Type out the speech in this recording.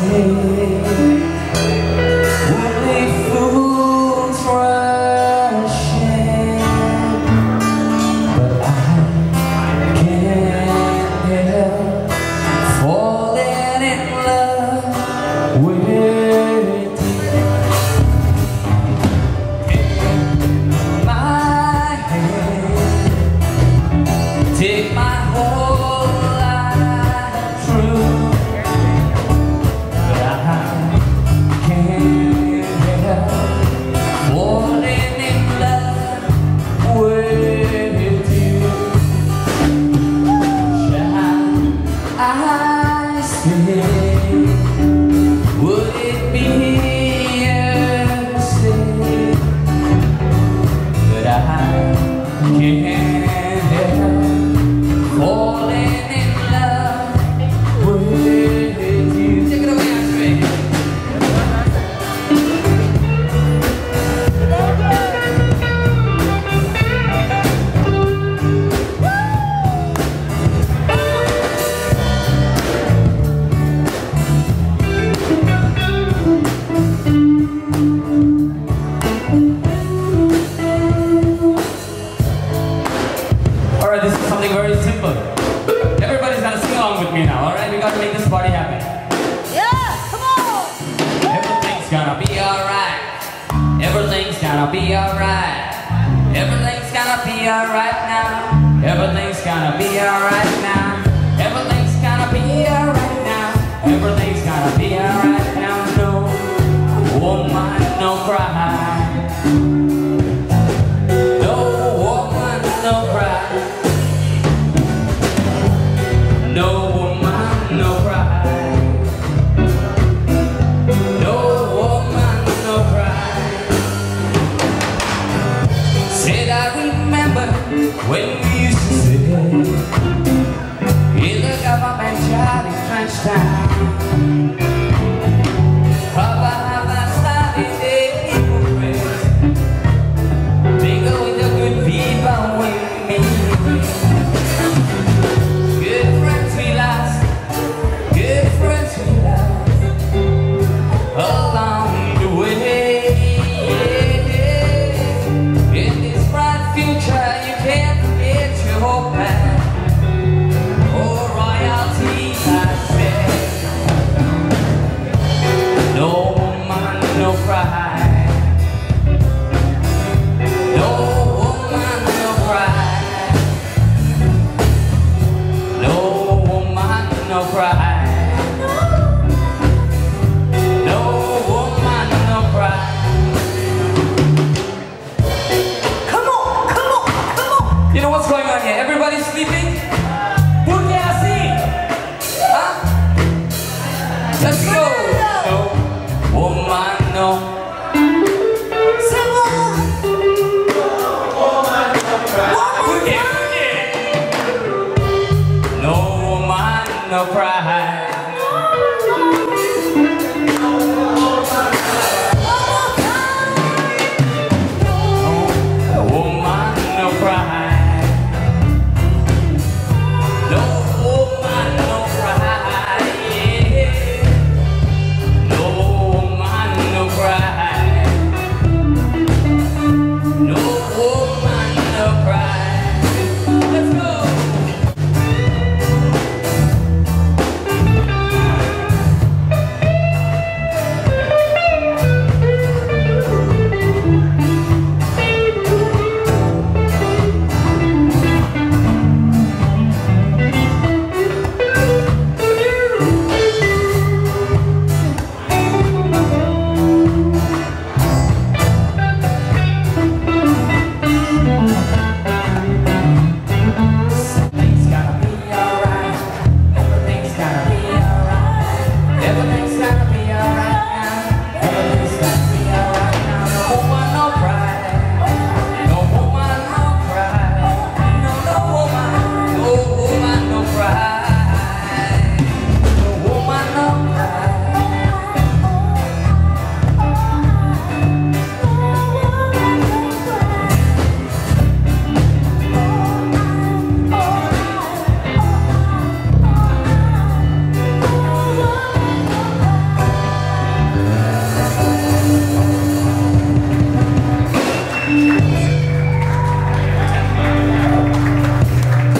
say gonna make this party happen. Yeah, come on. Everything's gotta be alright. Everything's gonna be alright now. Everything's gonna be alright when we used to sit in the government Charlie Trenchtown. Let's go. No woman, no no cry.